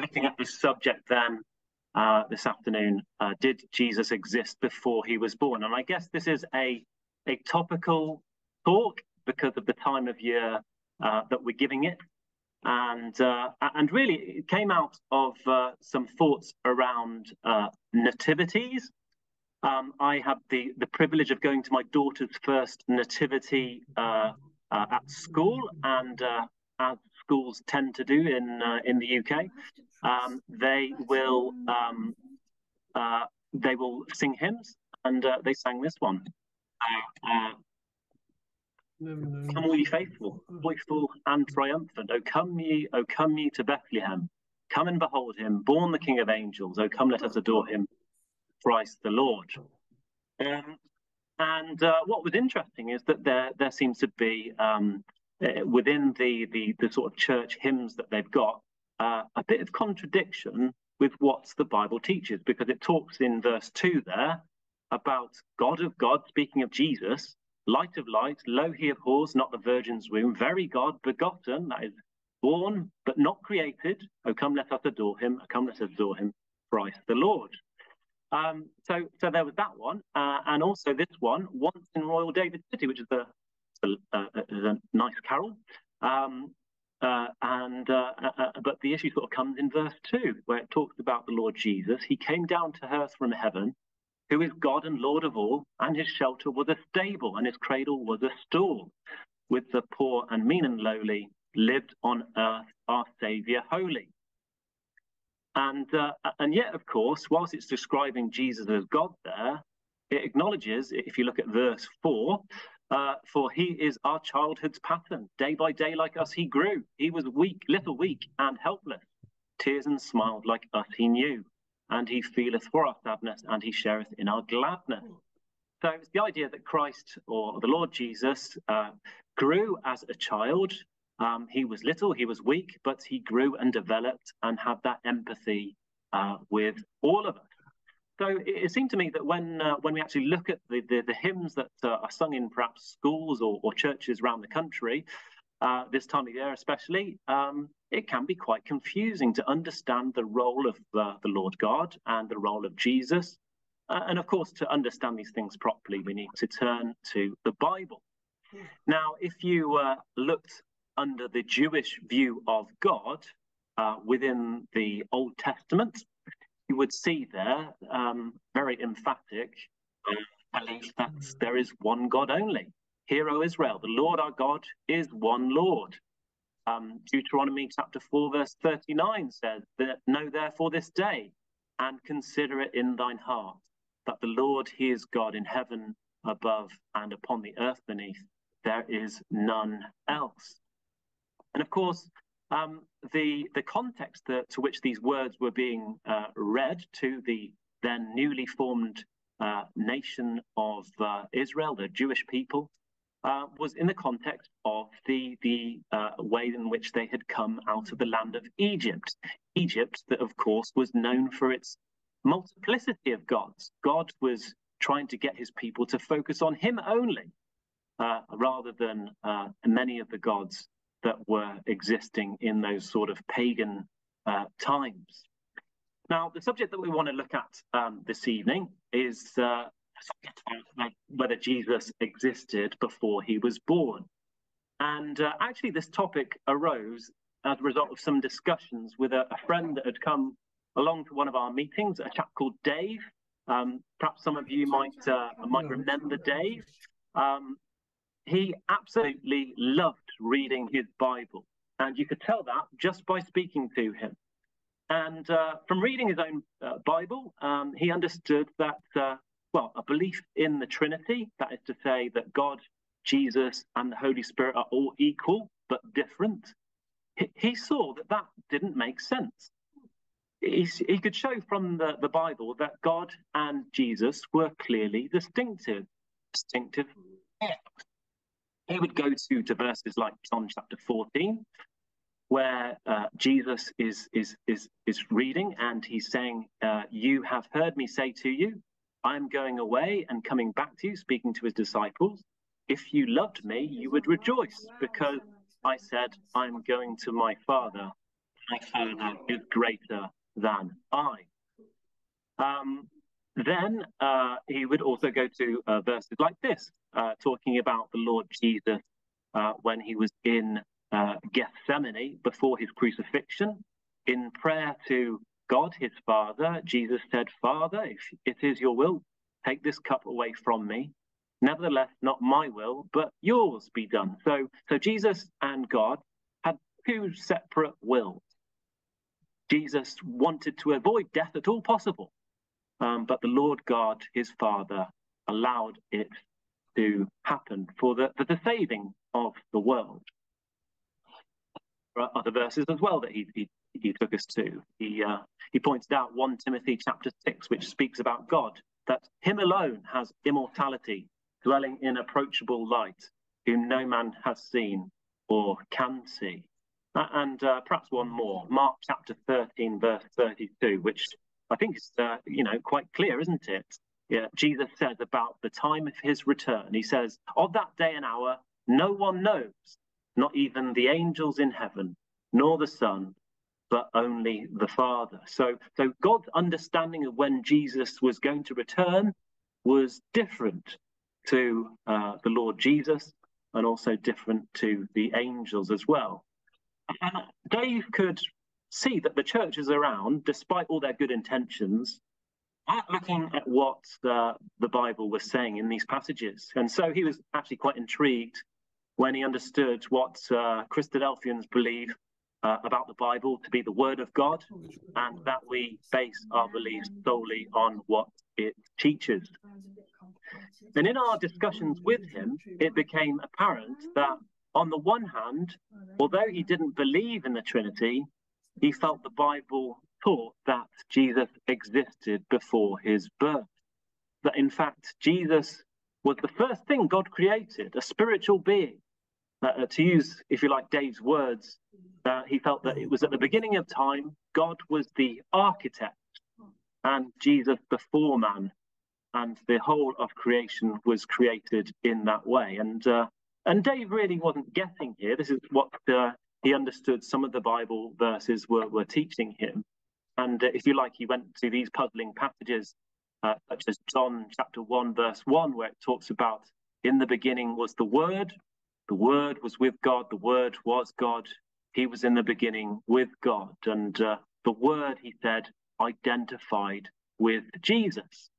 looking at this subject then uh, this afternoon. Uh, did Jesus exist before he was born? And I guess this is a, a topical talk because of the time of year uh, that we're giving it. And, uh, and really, it came out of uh, some thoughts around uh, nativities. Um, I had the, the privilege of going to my daughter's first nativity at school, and as schools tend to do in in the UK, um, they will um, uh, they will sing hymns, and uh, they sang this one. Uh, uh come all ye faithful, joyful and triumphant. O come ye, O come ye to Bethlehem. Come and behold him, born the King of angels. O come, let us adore him, Christ the Lord. Um, and uh, what was interesting is that there there seems to be um, uh, within the, the the sort of church hymns that they've got uh, a bit of contradiction with what the Bible teaches, because it talks in verse 2 there about God of God, speaking of Jesus, light of light, low he abhors not the virgin's womb, very God, begotten, that is born but not created. Oh, come, let us adore him. Oh, come, let us adore him, Christ the Lord. Um, so, so there was that one, uh, and also this one, once in Royal David City, which is a, a, a, a nice carol. Um, uh, and uh, uh, uh, but the issue sort of comes in verse two, where it talks about the Lord Jesus. He came down to earth from heaven, who is God and Lord of all, and his shelter was a stable, and his cradle was a stool. With the poor and mean and lowly, lived on earth our Saviour holy. And uh, and yet, of course, whilst it's describing Jesus as God there, it acknowledges, if you look at verse four, uh, for he is our childhood's pattern. Day by day, like us, he grew. He was weak, little weak, and helpless. Tears and smiled like us he knew. And he feeleth for our sadness, and he shareth in our gladness. So it's the idea that Christ or the Lord Jesus uh, grew as a child. Um, he was little, he was weak, but he grew and developed and had that empathy uh, with all of us. So it, it, seemed to me that when uh, when we actually look at the the, the hymns that uh, are sung in perhaps schools or, or churches around the country, uh, this time of year especially, um, it can be quite confusing to understand the role of uh, the Lord God and the role of Jesus. Uh, and of course, to understand these things properly, we need to turn to the Bible. Now, if you uh, looked under the Jewish view of God within the Old Testament, you would see there um, very emphatic uh, belief that there is one God only. Hear, O Israel, the Lord our God is one Lord. Um, Deuteronomy chapter 4, verse 39 says, that, Know therefore this day and consider it in thine heart that the Lord, he is God in heaven above and upon the earth beneath. There is none else. And of course, um, the the context that, to which these words were being uh, read to the then newly formed uh, nation of uh, Israel, the Jewish people, uh, was in the context of the the uh, way in which they had come out of the land of Egypt. Egypt, that of course was known for its multiplicity of gods. God was trying to get his people to focus on Him only, uh, rather than many of the gods that were existing in those sort of pagan uh, times. Now, the subject that we want to look at um, this evening is uh, whether Jesus existed before he was born. And uh, actually, this topic arose as a result of some discussions with a, a, friend that had come along to one of our meetings, a chap called Dave. Um, perhaps some of you might uh, might remember Dave. Um, he absolutely loved reading his Bible. And you could tell that just by speaking to him. And uh, from reading his own uh, Bible, um, he understood that, uh, well, a belief in the Trinity, that is to say that God, Jesus, and the Holy Spirit are all equal but different, he, he saw that that didn't make sense. He, he could show from the, the Bible that God and Jesus were clearly distinctive, distinctive he would go to, to verses like John chapter 14, where uh, Jesus is, is, is, is reading and he's saying, uh, You have heard me say to you, I'm going away and coming back to you, speaking to his disciples. If you loved me, you would rejoice because I said, I'm going to my Father, my Father is greater than I. Um, then uh, he would also go to uh, verses like this, uh, talking about the Lord Jesus uh, when he was in uh, Gethsemane before his crucifixion. In prayer to God, his Father, Jesus said, Father, if it is your will, take this cup away from me. Nevertheless, not my will, but yours be done. So, so Jesus and God had two separate wills. Jesus wanted to avoid death at all possible, um, but the Lord God, his Father, allowed it to happen for the, for the saving of the world. There are other verses as well that he, he, he took us to. He, uh, he pointed out 1 Timothy chapter 6, which speaks about God, that him alone has immortality, dwelling in approachable light, whom no man has seen or can see. And uh, perhaps one more, Mark chapter 13, verse 32, which I think is, uh, you know, quite clear, isn't it? Yeah, Jesus says about the time of his return, he says, Of that day and hour, no one knows, not even the angels in heaven, nor the Son, but only the Father. So, so God's understanding of when Jesus was going to return was different to uh, the Lord Jesus and also different to the angels as well. And Dave could see that the churches around, despite all their good intentions, aren't looking at what the, the Bible was saying in these passages. And so he was actually quite intrigued when he understood what uh, Christadelphians believe uh, about the Bible to be the Word of God, and that we base our beliefs solely on what it teaches. And in our discussions with him, it became apparent that, on the one hand, although he didn't believe in the Trinity, he felt the Bible taught that Jesus existed before his birth. That in fact, Jesus was the first thing God created, a spiritual being. Uh, to use, if you like, Dave's words, uh, he felt that it was at the beginning of time, God was the architect and Jesus the foreman, and the whole of creation was created in that way. And uh, and Dave really wasn't getting here. This is what uh, he understood some of the Bible verses were, were teaching him. And uh, if you like, he went to these puzzling passages, uh, such as John chapter 1, verse 1, where it talks about in the beginning was the Word, the Word was with God, the Word was God, he was in the beginning with God. And uh, the Word, he said, identified with Jesus.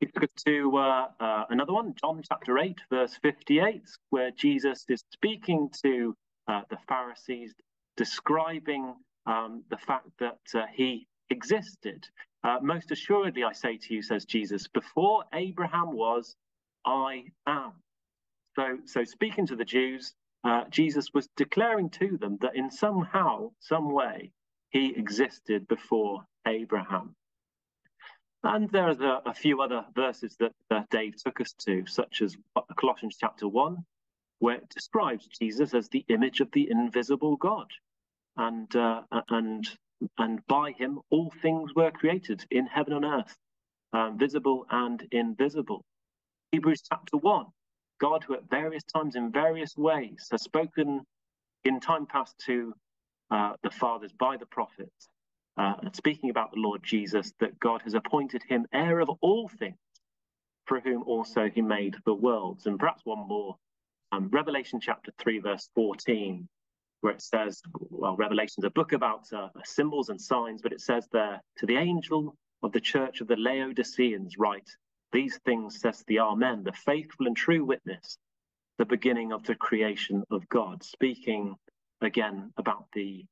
He took us to uh, uh, another one, John chapter 8, verse 58, where Jesus is speaking to uh, the Pharisees, describing um, the fact that uh, he existed. Uh, most assuredly, I say to you, says Jesus, before Abraham was, I am. So, so speaking to the Jews, uh, Jesus was declaring to them that in somehow, some way, he existed before Abraham. And there are a, few other verses that uh, Dave took us to, such as Colossians chapter 1, where it describes Jesus as the image of the invisible God. And, uh, and, and by him, all things were created in heaven and earth, um, visible and invisible. Hebrews chapter 1, God, who at various times in various ways has spoken in time past to uh, the fathers by the prophets, uh, and speaking about the Lord Jesus, that God has appointed him heir of all things, for whom also he made the worlds. And perhaps one more, um, Revelation chapter 3, verse 14, where it says, well, Revelation is a book about uh, symbols and signs, but it says there, to the angel of the church of the Laodiceans, write, these things says the Amen, the faithful and true witness, the beginning of the creation of God, speaking again about the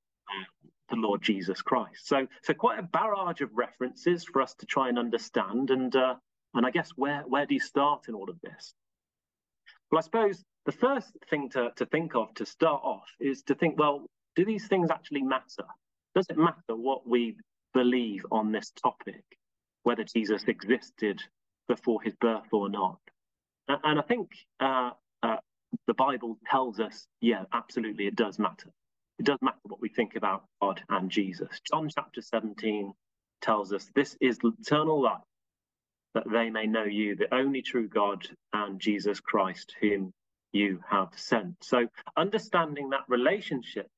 the Lord Jesus Christ. So, so quite a barrage of references for us to try and understand. And uh, and I guess where where do you start in all of this? Well, I suppose the first thing to, to think of to start off is to think, well, do these things actually matter? Does it matter what we believe on this topic, whether Jesus existed before his birth or not? And I think uh, uh, the Bible tells us, yeah, absolutely, it does matter. It does matter what we think about God and Jesus. John chapter 17 tells us this is eternal life, that they may know you, the only true God, and Jesus Christ, whom you have sent. So, understanding that relationship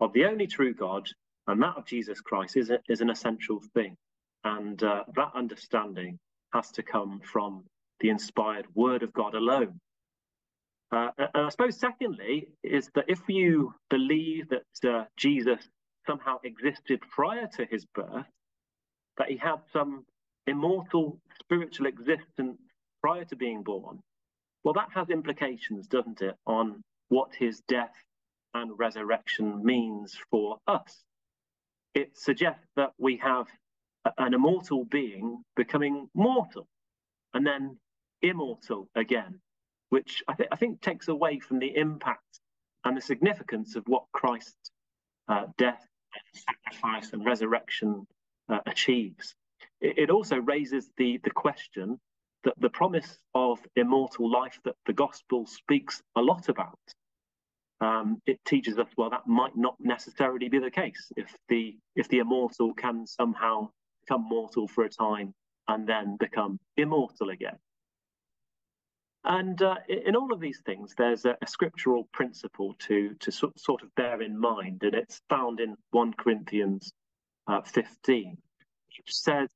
of the only true God and that of Jesus Christ is, a, is an essential thing. And uh, that understanding has to come from the inspired word of God alone. Uh, and I suppose, secondly, is that if you believe that uh, Jesus somehow existed prior to his birth, that he had some immortal spiritual existence prior to being born, well, that has implications, doesn't it, on what his death and resurrection means for us. It suggests that we have an immortal being becoming mortal and then immortal again, which I, th- I think takes away from the impact and the significance of what Christ's uh, death, and sacrifice, and resurrection uh, achieves. It, it also raises the, the question that the promise of immortal life that the gospel speaks a lot about um, it teaches us well that might not necessarily be the case if the if the immortal can somehow become mortal for a time and then become immortal again. And uh, in all of these things there's a, a scriptural principle to to so, sort of bear in mind and it's found in 1 corinthians uh, 15 which says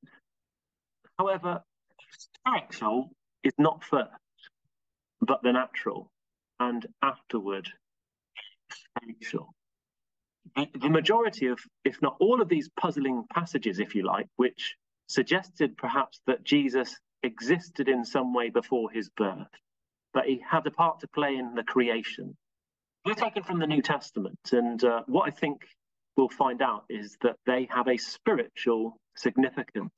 however spiritual is not first but the natural and afterward essential. The majority of, if not all of these puzzling passages, if you like, which suggested perhaps that Jesus existed in some way before his birth, that he had a part to play in the creation, they're taken from the New Testament. And uh, what I think we'll find out is that they have a spiritual significance.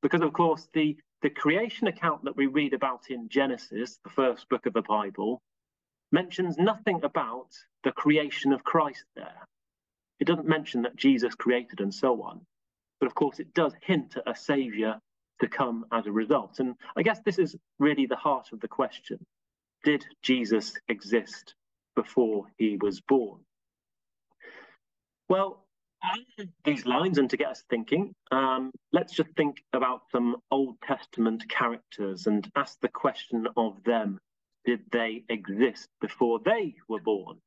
Because, of course, the, the creation account that we read about in Genesis, the first book of the Bible, mentions nothing about the creation of Christ there. It doesn't mention that Jesus created and so on. But of course, it does hint at a savior to come as a result. And I guess this is really the heart of the question Did Jesus exist before he was born? Well, these lines, and to get us thinking, um, let's just think about some Old Testament characters and ask the question of them did they exist before they were born?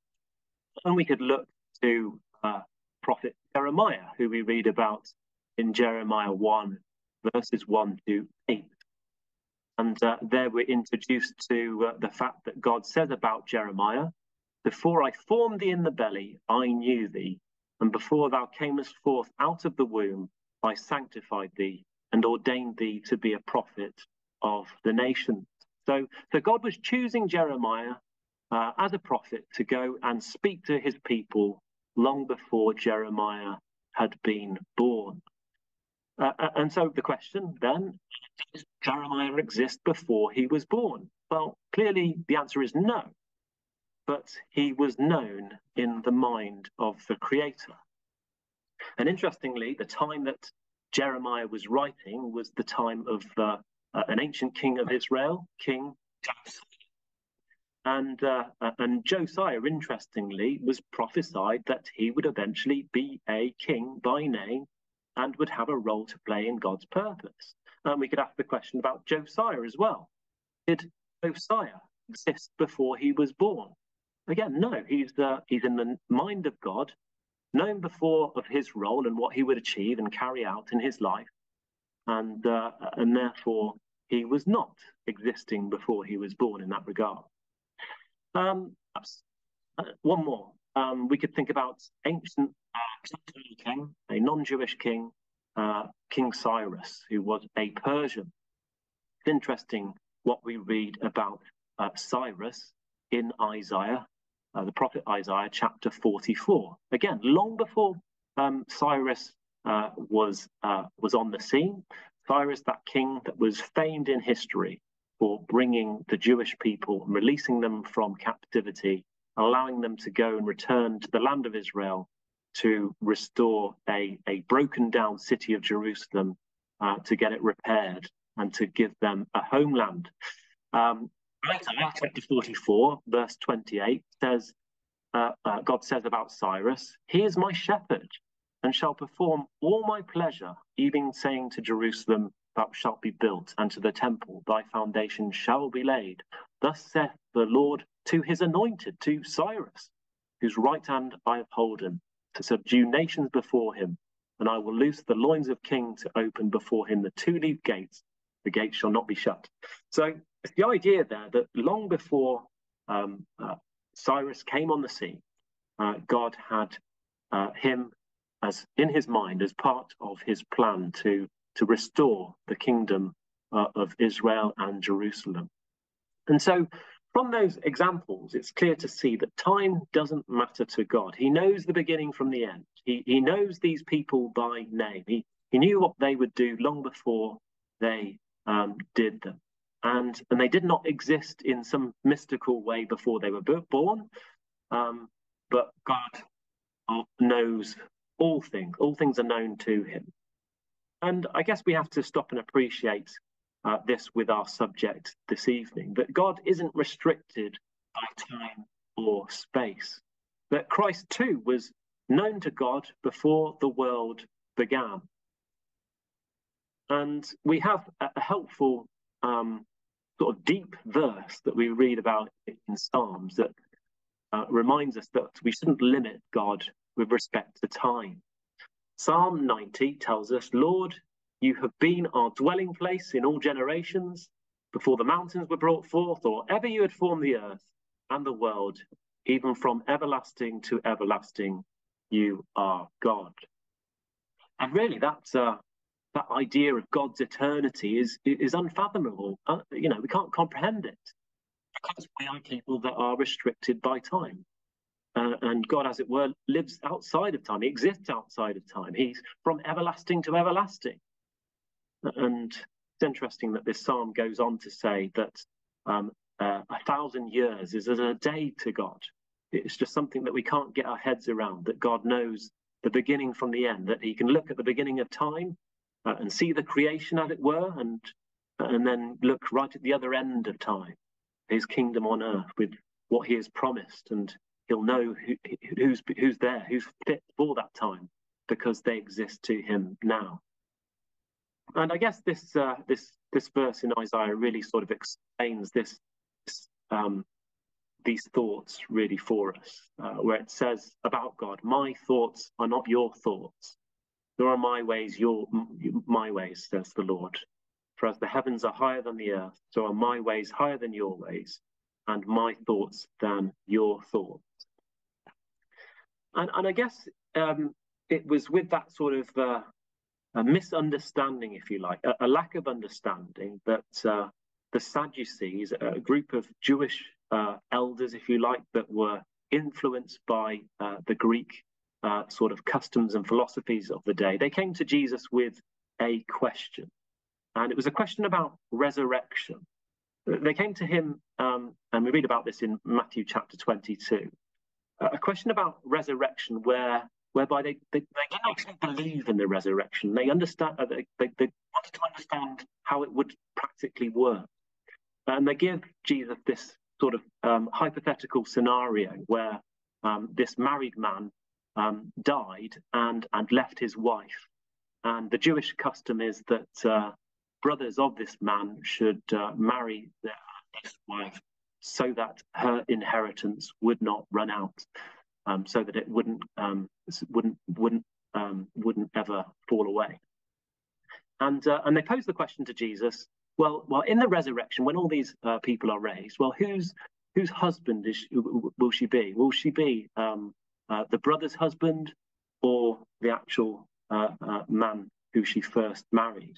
And we could look to uh, prophet Jeremiah, who we read about in Jeremiah 1, verses 1 to 8. And uh, there we're introduced to uh, the fact that God says about Jeremiah, Before I formed thee in the belly, I knew thee. And before thou camest forth out of the womb, I sanctified thee and ordained thee to be a prophet of the nations. So, so God was choosing Jeremiah uh, as a prophet to go and speak to his people long before Jeremiah had been born. Uh, uh, and so the question then does Jeremiah exist before he was born? Well, clearly the answer is no. But he was known in the mind of the Creator. And interestingly, the time that Jeremiah was writing was the time of uh, uh, an ancient king of Israel, King Josiah. And, uh, uh, and Josiah, interestingly, was prophesied that he would eventually be a king by name and would have a role to play in God's purpose. And we could ask the question about Josiah as well. Did Josiah exist before he was born? Again, no, he's, uh, he's in the mind of God, known before of his role and what he would achieve and carry out in his life. And, uh, and therefore, he was not existing before he was born in that regard. Um, uh, one more. Um, we could think about ancient uh, king, a non-Jewish king, uh, King Cyrus, who was a Persian. It's interesting what we read about uh, Cyrus in Isaiah, uh, the prophet Isaiah, chapter 44. Again, long before um, Cyrus uh, was was on the scene, Cyrus, that king that was famed in history for bringing the Jewish people, releasing them from captivity, allowing them to go and return to the land of Israel to restore a, a broken down city of Jerusalem, uh, to get it repaired and to give them a homeland. Um, Chapter 44, verse 28 says, uh, uh, God says about Cyrus, He is my shepherd and shall perform all my pleasure, even saying to Jerusalem, Thou shalt be built, and to the temple, thy foundation shall be laid. Thus saith the Lord to his anointed, to Cyrus, whose right hand I have holden, to subdue nations before him, and I will loose the loins of kings to open before him the two leaf gates. The gates shall not be shut. So it's the idea there that long before um, uh, Cyrus came on the scene, uh, God had uh, him as in his mind as part of his plan to to restore the kingdom uh, of Israel and Jerusalem. And so from those examples, it's clear to see that time doesn't matter to God. He knows the beginning from the end. He, he knows these people by name. He, he knew what they would do long before they um, did them. And, and they did not exist in some mystical way before they were born. Um, but God knows all things. All things are known to him. And I guess we have to stop and appreciate uh, this with our subject this evening that God isn't restricted by time or space, that Christ too was known to God before the world began. And we have a helpful um, sort of deep verse that we read about in Psalms that uh, reminds us that we shouldn't limit God with respect to time. Psalm 90 tells us, Lord, you have been our dwelling place in all generations, before the mountains were brought forth, or ever you had formed the earth and the world, even from everlasting to everlasting, you are God. And really, that's uh, that idea of God's eternity is is unfathomable. Uh, you know, we can't comprehend it because we are people that are restricted by time. Uh, and God, as it were, lives outside of time. He exists outside of time. He's from everlasting to everlasting. And it's interesting that this psalm goes on to say that um, uh, a thousand years is as a day to God. It's just something that we can't get our heads around, that God knows the beginning from the end, that he can look at the beginning of time uh, and see the creation, as it were, and, and then look right at the other end of time, his kingdom on earth with what he has promised. And he'll know who, who's, who's there, who's fit for that time, because they exist to him now. And I guess this uh, this this verse in Isaiah really sort of explains this, this um, these thoughts really for us, uh, where it says about God, "My thoughts are not your thoughts, nor are my ways your my ways," says the Lord. For as the heavens are higher than the earth, so are my ways higher than your ways, and my thoughts than your thoughts. And and I guess um, it was with that sort of uh, a misunderstanding, if you like, a, a lack of understanding that uh, the Sadducees, a group of Jewish uh, elders, if you like, that were influenced by uh, the Greek uh, sort of customs and philosophies of the day, they came to Jesus with a question. And it was a question about resurrection. They came to him, um, and we read about this in Matthew chapter 22, a question about resurrection where whereby they, they, they didn't actually believe in the resurrection. They understand uh, they, they, they wanted to understand how it would practically work. And they give Jesus this sort of um, hypothetical scenario where um, this married man um, died and, and left his wife. And the Jewish custom is that uh, brothers of this man should uh, marry their, wife so that her inheritance would not run out um, so that it wouldn't um, wouldn't wouldn't um, wouldn't ever fall away. And uh, and they pose the question to Jesus. Well, well, in the resurrection, when all these uh, people are raised, well, whose whose husband is she, will she be? Will she be um, the brother's husband or the actual uh, uh, man who she first married?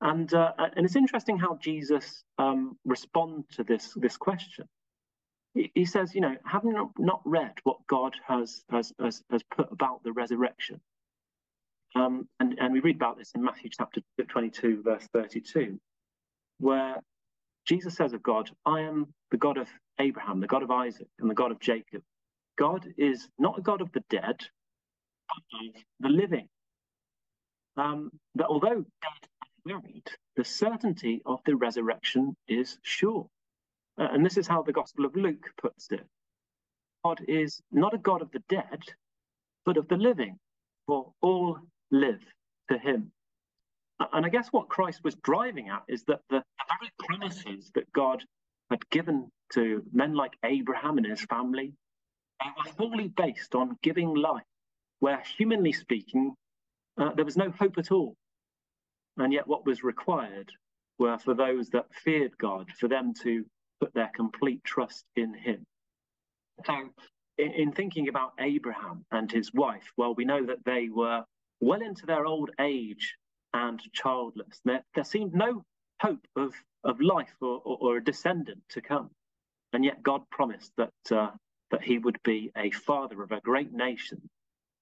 And uh, and it's interesting how Jesus um, responds to this this question he says, you know, have you not read what God has has has, has put about the resurrection? Um, and, and we read about this in Matthew chapter 22, verse 32, where Jesus says of God, I am the God of Abraham, the God of Isaac, and the God of Jacob. God is not a God of the dead, but of the living. Um, that although dead and buried, the certainty of the resurrection is sure. Uh, and this is how the Gospel of Luke puts it God is not a God of the dead, but of the living, for all live to him. And I guess what Christ was driving at is that the, the very promises that God had given to men like Abraham and his family they were fully based on giving life where, humanly speaking, uh, there was no hope at all. And yet, what was required were for those that feared God, for them to put their complete trust in Him. So, in, in thinking about Abraham and his wife, well, we know that they were well into their old age and childless. There, there seemed no hope of, of life or, or, or, a descendant to come. And yet God promised that, uh, that he would be a father of a great nation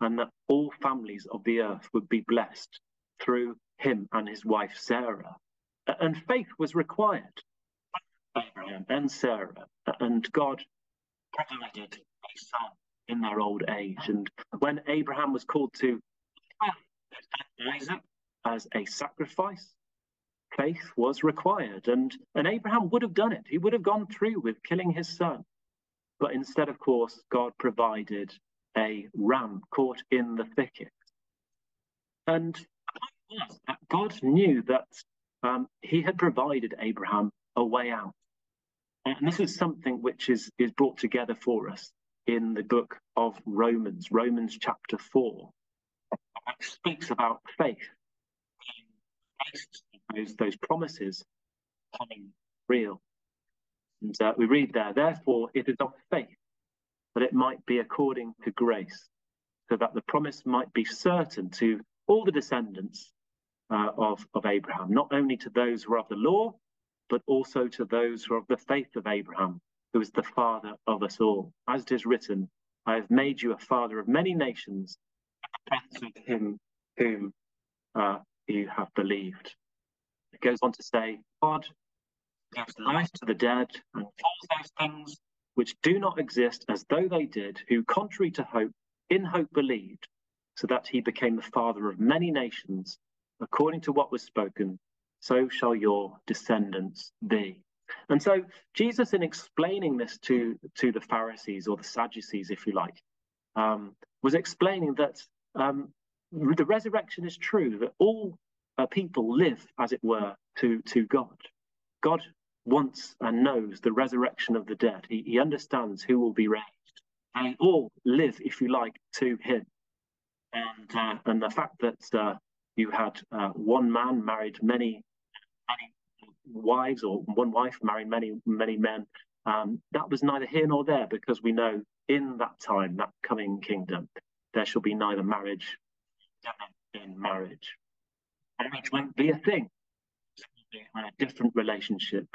and that all families of the earth would be blessed through him and his wife Sarah. And faith was required. Abraham and Sarah, and God provided a son in their old age. And when Abraham was called to Isaac as a sacrifice, faith was required. And, and Abraham would have done it. He would have gone through with killing his son. But instead, of course, God provided a ram caught in the thicket. And God knew that um, he had provided Abraham a way out. And this is something which is, is brought together for us in the book of Romans, Romans chapter 4, which speaks about faith those, those promises coming real. And uh, we read there, therefore, it is of faith that it might be according to grace, so that the promise might be certain to all the descendants uh, of, of Abraham, not only to those who are of the law, but also to those who are of the faith of Abraham, who is the father of us all. As it is written, I have made you a father of many nations, because of him whom uh, you have believed. It goes on to say, God gives life to the dead and calls those things which do not exist as though they did, who, contrary to hope, in hope believed, so that he became the father of many nations, according to what was spoken, so shall your descendants be. And so Jesus, in explaining this to, to the Pharisees or the Sadducees, if you like, um, was explaining that um, the resurrection is true, that all uh, people live, as it were, to, to God. God wants and knows the resurrection of the dead. He, he understands who will be raised. And all live, if you like, to him. And, uh, and the fact that uh, you had uh, one man married many, many wives, or one wife married many, many men, um, that was neither here nor there because we know in that time, that coming kingdom, there shall be neither marriage in marriage marriage won't be a thing. And a different relationship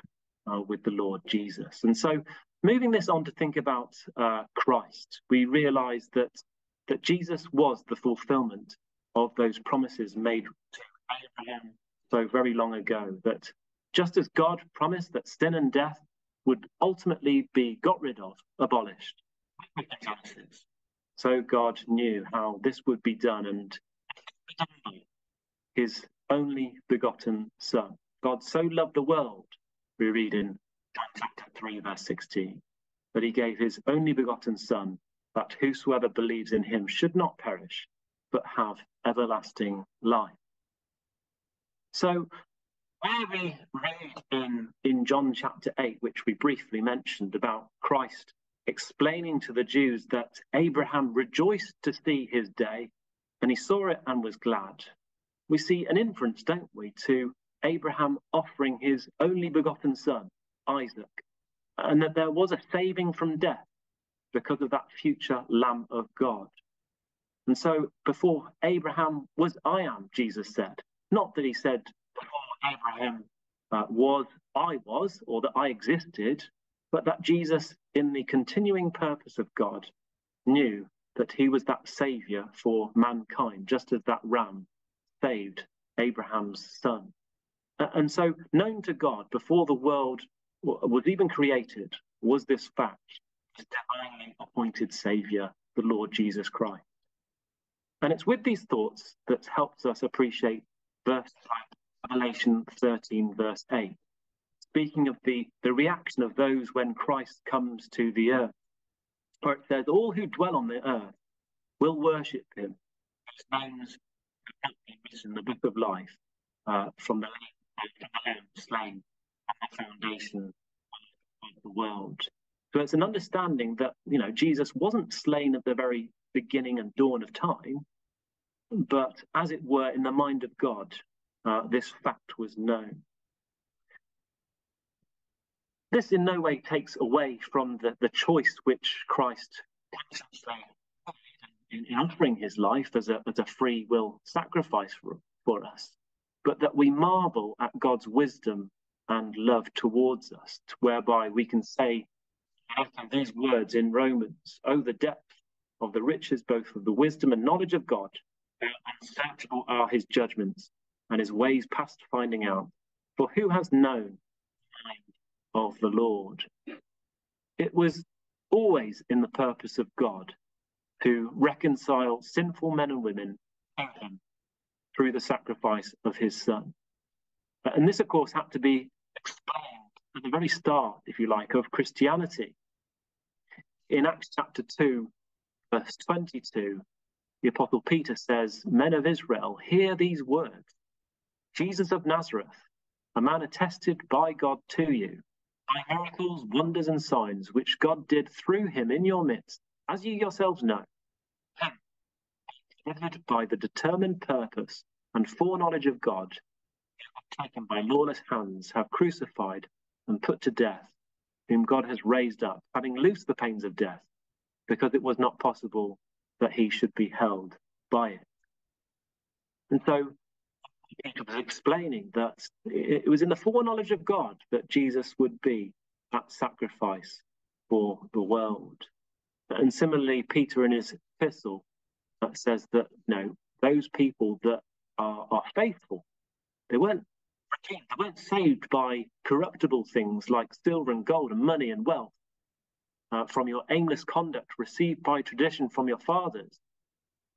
uh, with the Lord Jesus. And so, moving this on to think about uh, Christ, we realize that, that Jesus was the fulfillment of those promises made to Abraham so very long ago. That just as God promised that sin and death would ultimately be got rid of, abolished, so God knew how this would be done and his only begotten Son. God so loved the world, we read in John chapter 3, verse 16, that he gave his only begotten Son, that whosoever believes in him should not perish, but have everlasting life. So, where we read in, in John chapter 8, which we briefly mentioned about Christ explaining to the Jews that Abraham rejoiced to see his day, and he saw it and was glad we see an inference, don't we, to Abraham offering his only begotten son, Isaac, and that there was a saving from death because of that future Lamb of God. And so before Abraham was, I am, Jesus said. Not that he said, before Abraham uh, was, I was, or that I existed, but that Jesus, in the continuing purpose of God, knew that he was that savior for mankind, just as that ram saved Abraham's son. And so, known to God before the world was even created was this fact the divinely appointed Savior, the Lord Jesus Christ. And it's with these thoughts that helps us appreciate verse Revelation 13, verse 8, speaking of the, the reaction of those when Christ comes to the earth. For it says, All who dwell on the earth will worship him, whose names have not been written in the book of life uh, from the lamb slain on the foundation of the world. So it's an understanding that you know Jesus wasn't slain at the very beginning and dawn of time, but as it were, in the mind of God, uh, this fact was known. This in no way takes away from the, the choice which Christ in offering his life as a, as a free will sacrifice for, for us, but that we marvel at God's wisdom and love towards us, whereby we can say these words in Romans, oh, the depth of the riches both of the wisdom and knowledge of God, how unsearchable are his judgments and his ways past finding out. For who has known the mind of the Lord? It was always in the purpose of God to reconcile sinful men and women to him through the sacrifice of his son. Uh, and this, of course, had to be explained at the very start, if you like, of Christianity. In Acts chapter 2, verse 22, the Apostle Peter says, Men of Israel, hear these words Jesus of Nazareth, a man attested by God to you, by miracles, wonders, and signs which God did through him in your midst, as you yourselves know, delivered by the determined purpose and foreknowledge of God, taken by lawless hands, have crucified and put to death, whom God has raised up, having loosed the pains of death, because it was not possible that he should be held by it. And so Peter was explaining that it was in the foreknowledge of God that Jesus would be that sacrifice for the world. And similarly, Peter in his epistle says that know, those people that are, are faithful, they weren't redeemed, they weren't saved by corruptible things like silver and gold and money and wealth uh, from your aimless conduct received by tradition from your fathers.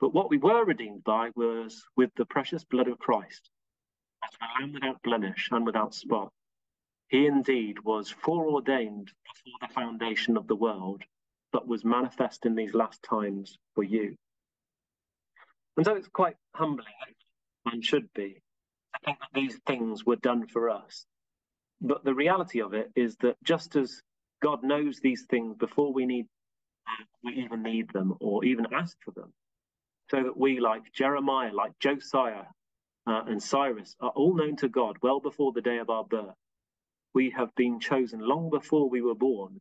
But what we were redeemed by was with the precious blood of Christ, as a lamb without blemish and without spot. He indeed was foreordained before the foundation of the world, but was manifest in these last times for you. And so it's quite humbling and should be I think that these things were done for us. But the reality of it is that just as God knows these things before we need we even need them or even ask for them, so that we, like Jeremiah, like Josiah, uh, and Cyrus, are all known to God well before the day of our birth. We have been chosen long before we were born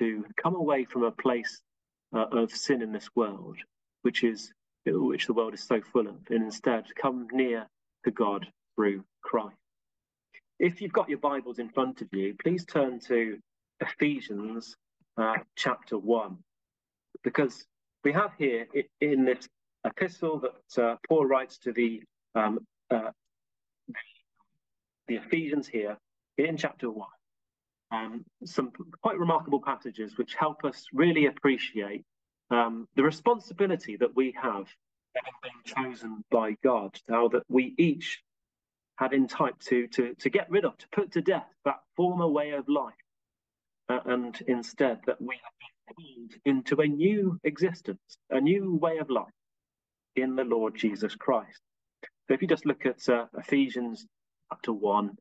to come away from a place uh, of sin in this world, which is which the world is so full of, and instead come near to God through Christ. If you've got your Bibles in front of you, please turn to Ephesians uh, chapter 1, because we have here in this epistle that uh, Paul writes to the, um, uh, the Ephesians here in chapter 1. Um, some quite remarkable passages which help us really appreciate um, the responsibility that we have having been chosen by God, now that we each have in type to, to, to get rid of, to put to death that former way of life, uh, and instead that we have been called into a new existence, a new way of life in the Lord Jesus Christ. So if you just look at uh, Ephesians chapter 1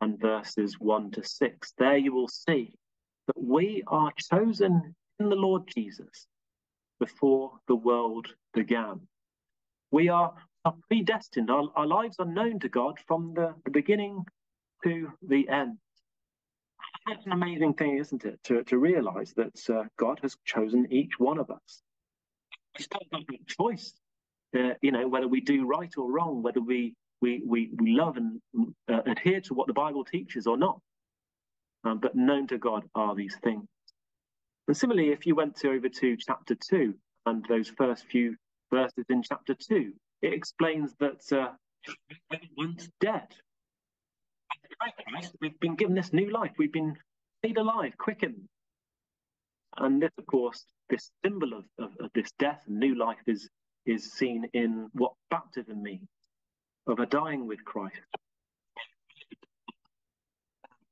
and verses 1 to 6, there you will see that we are chosen in the Lord Jesus before the world began. We are predestined. Our, our lives are known to God from the, the beginning to the end. That's an amazing thing, isn't it? To, to realize that uh, God has chosen each one of us. Still got a choice, uh, you know, whether we do right or wrong, whether we we we, we love and uh, adhere to what the Bible teaches or not. Um, but known to God are these things. And similarly, if you went to, over to chapter two and those first few verses in chapter two, it explains that uh, were once dead. We've been given this new life. We've been made alive, quickened. And this, of course, this symbol of, of, of this death and new life is, is seen in what baptism means of a dying with Christ.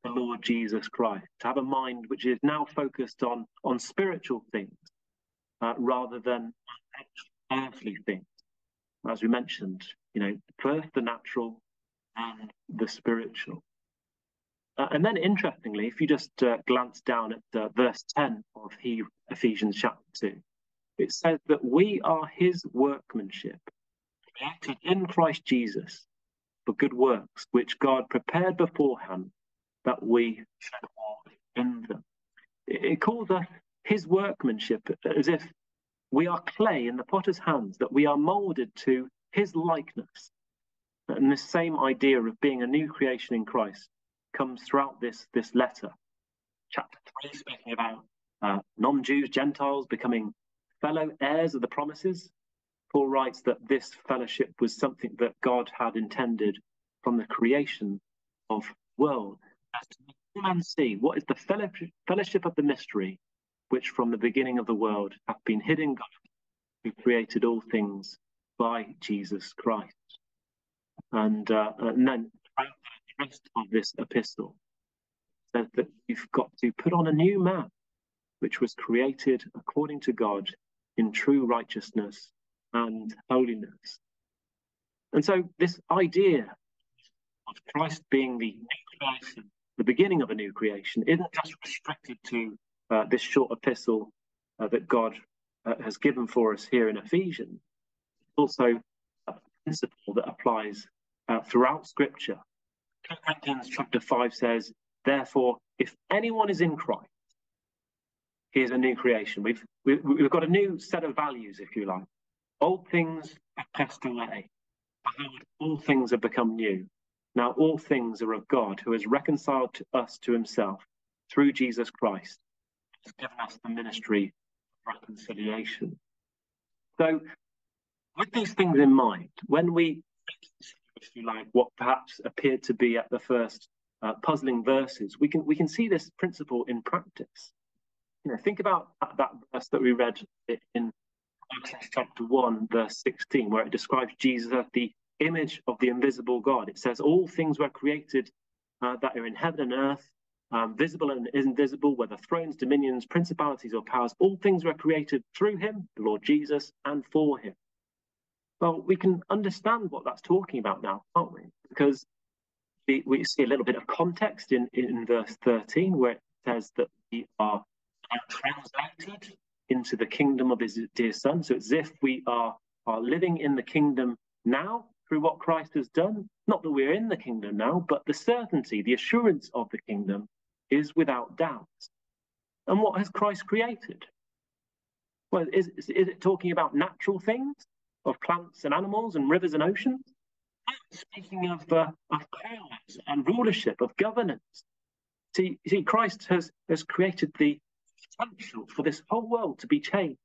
The Lord Jesus Christ, to have a mind which is now focused on, on spiritual things uh, rather than earthly things as we mentioned, you know, first the natural and the spiritual. Uh, and then, interestingly, if you just uh, glance down at verse 10 of he, Ephesians chapter 2, it says that we are his workmanship, created in Christ Jesus for good works, which God prepared beforehand that we should walk in them. It calls us his workmanship as if we are clay in the potter's hands, that we are molded to his likeness. And this same idea of being a new creation in Christ comes throughout this, this letter. Chapter 3, speaking about uh, non Jews, Gentiles becoming fellow heirs of the promises. Paul writes that this fellowship was something that God had intended from the creation of world. Man see what is the fellowship of the mystery, which from the beginning of the world hath been hidden God, who created all things by Jesus Christ. And, uh, and then the rest of this epistle says that you've got to put on a new man, which was created according to God in true righteousness and holiness. And so, this idea of Christ being the new creation, the beginning of a new creation, isn't just restricted to uh, this short epistle uh, that God uh, has given for us here in Ephesians. It's also a principle that applies uh, throughout Scripture. 2 Corinthians chapter 5 says, Therefore, if anyone is in Christ, he is a new creation. We've, we've, we've got a new set of values, if you like. Old things have passed away. All things have become new. Now all things are of God, who has reconciled to us to himself through Jesus Christ, has given us the ministry of reconciliation. So, with these things in mind, when we, if you like, what perhaps appeared to be at the first uh, puzzling verses, we can we can see this principle in practice. You know, think about that, that verse that we read in Acts chapter 1, verse 16, where it describes Jesus as the image of the invisible God. It says, All things were created uh, that are in heaven and earth, um, visible and invisible, whether thrones, dominions, principalities, or powers, all things were created through him, the Lord Jesus, and for him. Well, we can understand what that's talking about now, can't we? Because we, we see a little bit of context in, in verse 13, where it says that we are translated into the kingdom of his dear son. So it's as if we are, are living in the kingdom now through what Christ has done. Not that we're in the kingdom now, but the certainty, the assurance of the kingdom is without doubt. And what has Christ created? Well, is, is it talking about natural things, of plants and animals and rivers and oceans? Speaking of, uh, of powers and rulership, of governance. See, see, Christ has, has created the potential for this whole world to be changed,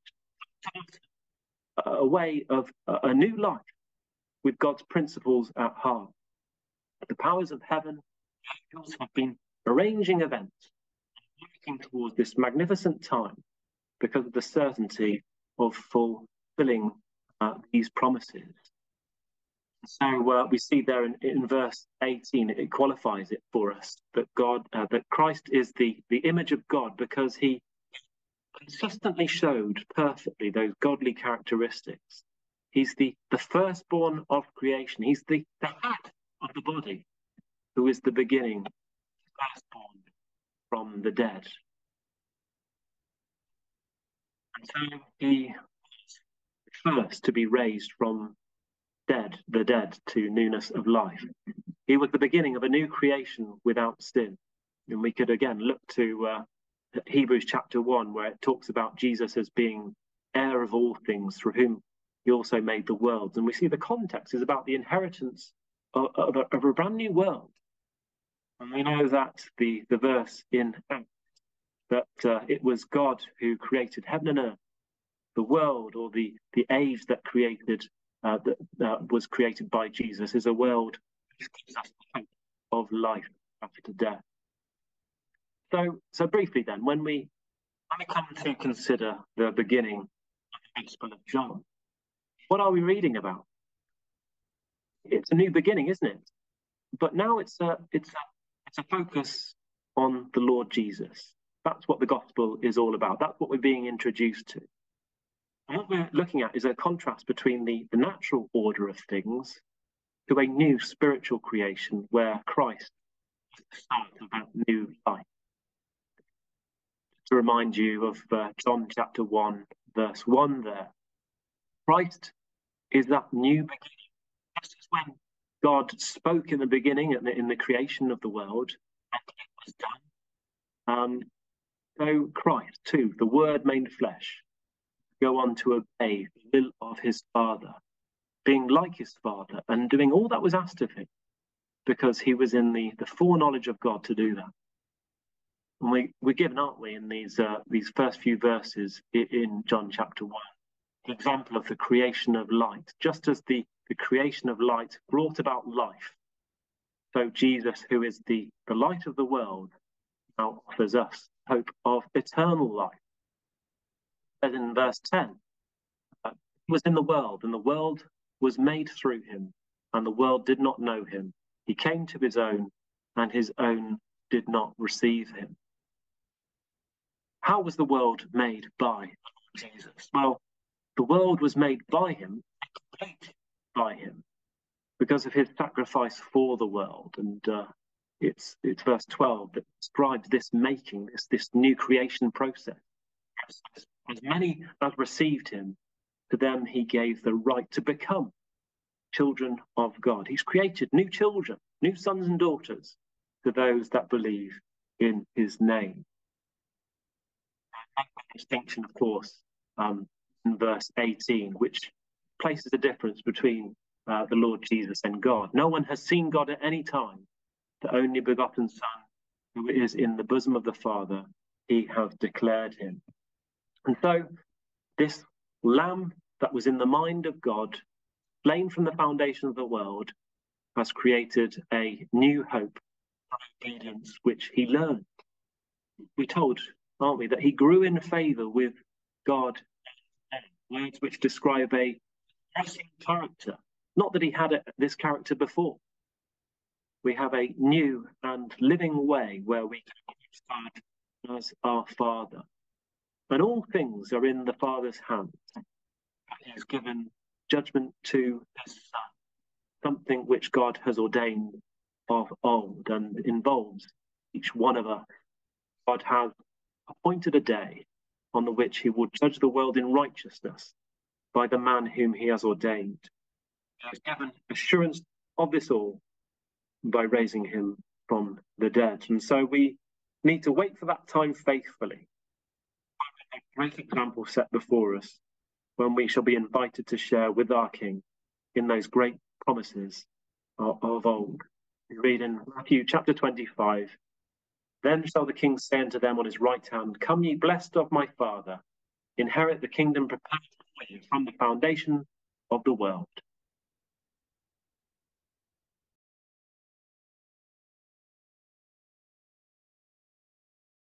a way of a new life with God's principles at heart. The powers of heaven, have been arranging events, working towards this magnificent time because of the certainty of fulfilling uh, these promises. So uh, we see there in, in, verse 18, it qualifies it for us that God, uh, that Christ is the, the image of God because he consistently showed perfectly those godly characteristics. He's the, the firstborn of creation. He's the, the head of the body, who is the beginning, firstborn from the dead. And so he was first to be raised from dead, the dead, to newness of life. He was the beginning of a new creation without sin. And we could again look to uh, Hebrews chapter 1, where it talks about Jesus as being heir of all things, through whom he also made the world. And we see the context is about the inheritance of, of, a, of a, brand new world. And we know that the, the verse in Acts, that uh, it was God who created heaven and earth, the world or the, the age that created uh, that, that was created by Jesus is a world of life after death. So, so briefly then, when we when we come to consider the beginning of the Gospel of John, what are we reading about? It's a new beginning, isn't it? But now it's a it's a it's a focus on the Lord Jesus. That's what the gospel is all about. That's what we're being introduced to. And what we're looking at is a contrast between the, the natural order of things to a new spiritual creation where Christ is the start of that new life to remind you of uh, John chapter 1, verse 1 there. Christ is that new beginning. Just as when God spoke in the beginning in the, in the creation of the world, and it was done. Um, so Christ, too, the Word made flesh, go on to obey the will of his Father, being like his Father and doing all that was asked of him, because he was in the, the foreknowledge of God to do that. And we, we're given, aren't we, in these uh, these first few verses in John chapter 1, the example of the creation of light. Just as the, the creation of light brought about life, so Jesus, who is the, the light of the world, now offers us hope of eternal life. As in verse 10, uh, he was in the world, and the world was made through him, and the world did not know him. He came to his own, and his own did not receive him. How was the world made by Jesus? Well, the world was made by him, complete by him, because of his sacrifice for the world. And uh, it's it's verse 12 that describes this making, this this new creation process. As many as received him, to them he gave the right to become children of God. He's created new children, new sons and daughters to those that believe in his name distinction, of course, um, verse 18, which places a difference between uh, the Lord Jesus and God. No one has seen God at any time. The only begotten Son, who is in the bosom of the Father, he has declared him. And so, this Lamb that was in the mind of God, slain from the foundation of the world, has created a new hope obedience, which he learned. We told aren't we? That he grew in favour with God, words which describe a pressing character. Not that he had a, this character before. We have a new and living way where we can God as our Father. And all things are in the Father's hands. He has given judgment to his Son, something which God has ordained of old and involves each one of us. God has appointed a day on the which he will judge the world in righteousness by the man whom he has ordained. He has given assurance of this all by raising him from the dead. And so we need to wait for that time faithfully. A great example set before us when we shall be invited to share with our King in those great promises of, of old. We read in Matthew chapter 25, then shall the king say unto them on his right hand, Come ye blessed of my father, inherit the kingdom prepared for you from the foundation of the world.